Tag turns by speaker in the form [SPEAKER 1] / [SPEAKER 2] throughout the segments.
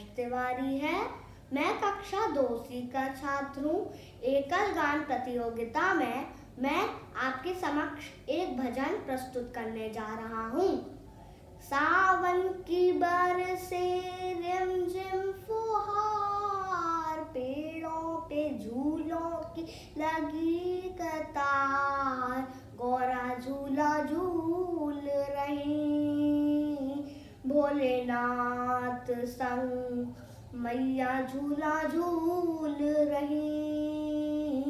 [SPEAKER 1] तिवारी है। मैं कक्षा दो सी का छात्र हूँ। एकल गान प्रतियोगिता में मैं आपके समक्ष एक भजन प्रस्तुत करने जा रहा हूँ। सावन की बार से रिम रिमझिम फुहार भोलेनाथ संग मैया झूला झूल रही।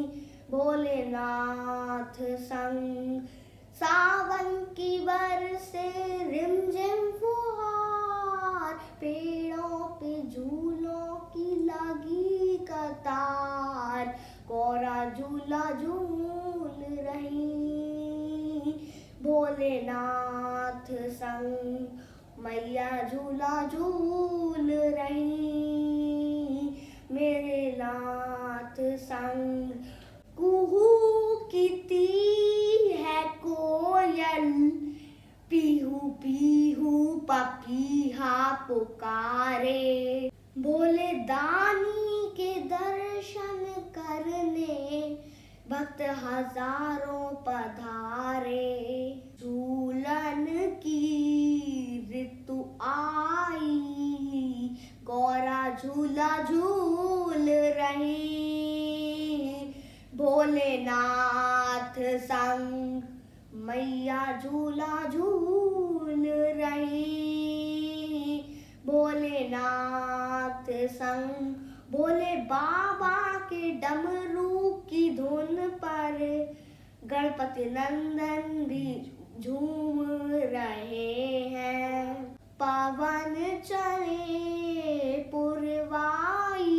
[SPEAKER 1] भोलेनाथ संग सावन की बरसे रिमझिम फुहार, पेड़ों पे झूलों की लगी कतार, कोरा झूला झूल रही। भोलेनाथ संग मैया झूला झूल रही, मेरे नाथ संग कुहू किती है कोयल। पीहू पीहू पपीहा पुकारे। बोले दानी के दर्शन करने, भक्त हज़ारों पधारे। झूला झूल रही। भोलेनाथ संग मैया झूला झूल रही। भोलेनाथ संग भोले बाबा के डमरू की धुन पर गणपति नंदन भी झूम रहे हैं। पवन चले पुरवाई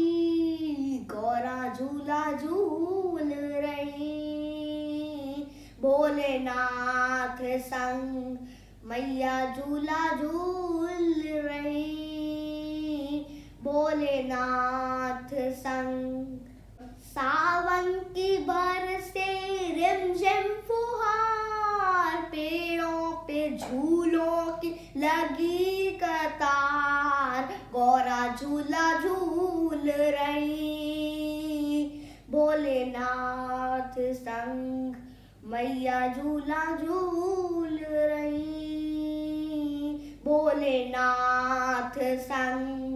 [SPEAKER 1] गौरा झूला झूल रही भोलेनाथ संग मैया झूला झूल रही। भोलेनाथ संग सावन की बरसे रिमझिम फुहार पेड़ों पे झूलों की लगी कतार। गौरा झूला झूल रही। भोलेनाथ संग मैया झूला झूल रही भोलेनाथ संग।